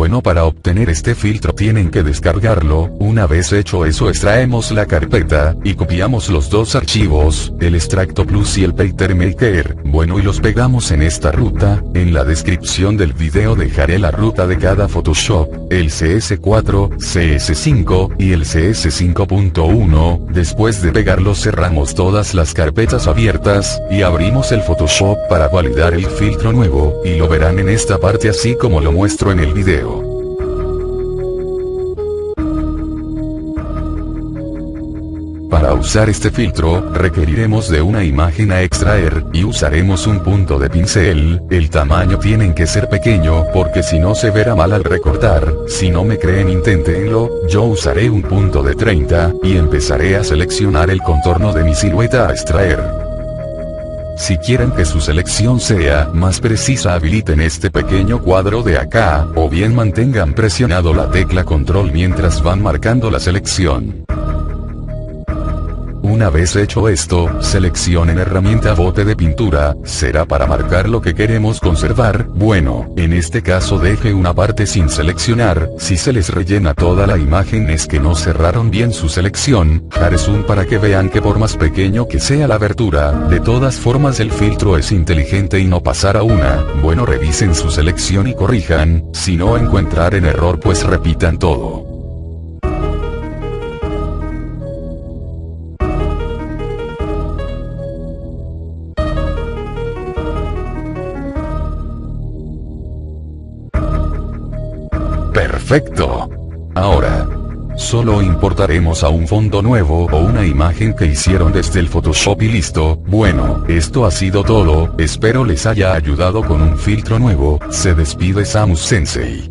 Bueno para obtener este filtro tienen que descargarlo, una vez hecho eso extraemos la carpeta, y copiamos los dos archivos, el extracto plus y el pattern bueno y los pegamos en esta ruta, en la descripción del video dejaré la ruta de cada Photoshop, el CS4, CS5, y el CS5.1, después de pegarlo cerramos todas las carpetas abiertas, y abrimos el Photoshop para validar el filtro nuevo, y lo verán en esta parte así como lo muestro en el video. Para usar este filtro, requeriremos de una imagen a extraer, y usaremos un punto de pincel, el tamaño tienen que ser pequeño porque si no se verá mal al recortar, si no me creen inténtenlo, yo usaré un punto de 30, y empezaré a seleccionar el contorno de mi silueta a extraer. Si quieren que su selección sea más precisa habiliten este pequeño cuadro de acá, o bien mantengan presionado la tecla control mientras van marcando la selección. Una vez hecho esto, seleccionen herramienta bote de pintura, será para marcar lo que queremos conservar, bueno, en este caso deje una parte sin seleccionar, si se les rellena toda la imagen es que no cerraron bien su selección, haré zoom para que vean que por más pequeño que sea la abertura, de todas formas el filtro es inteligente y no pasará una, bueno revisen su selección y corrijan, si no encuentrar en error pues repitan todo. Perfecto. Ahora. Solo importaremos a un fondo nuevo o una imagen que hicieron desde el Photoshop y listo. Bueno, esto ha sido todo, espero les haya ayudado con un filtro nuevo, se despide Samus Sensei.